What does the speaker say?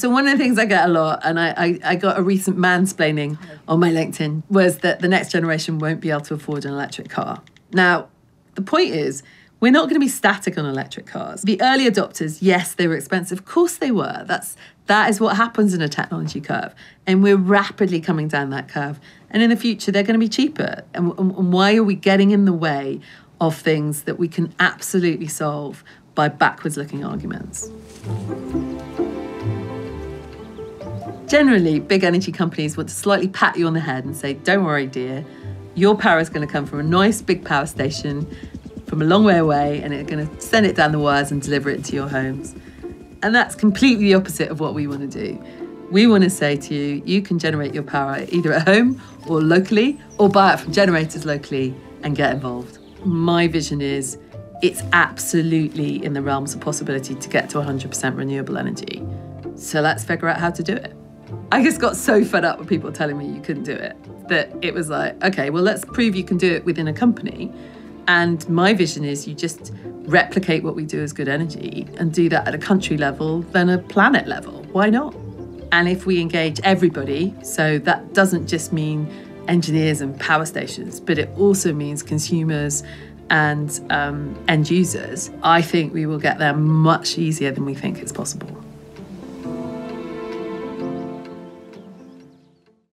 So one of the things I get a lot, and I, I, I got a recent mansplaining on my LinkedIn, was that the next generation won't be able to afford an electric car. Now, the point is, we're not going to be static on electric cars. The early adopters, yes, they were expensive. Of course they were. That's that is what happens in a technology curve. And we're rapidly coming down that curve. And in the future, they're going to be cheaper. And, and why are we getting in the way of things that we can absolutely solve by backwards looking arguments? Generally, big energy companies want to slightly pat you on the head and say, Don't worry, dear, your power is going to come from a nice big power station from a long way away and it's going to send it down the wires and deliver it to your homes. And that's completely the opposite of what we want to do. We want to say to you, you can generate your power either at home or locally, or buy it from generators locally and get involved. My vision is it's absolutely in the realms of possibility to get to 100% renewable energy. So let's figure out how to do it. I just got so fed up with people telling me you couldn't do it that it was like, okay, well, let's prove you can do it within a company. And my vision is you just replicate what we do as good energy and do that at a country level, then a planet level. Why not? And if we engage everybody, so that doesn't just mean engineers and power stations, but it also means consumers and um, end users, I think we will get there much easier than we think it's possible.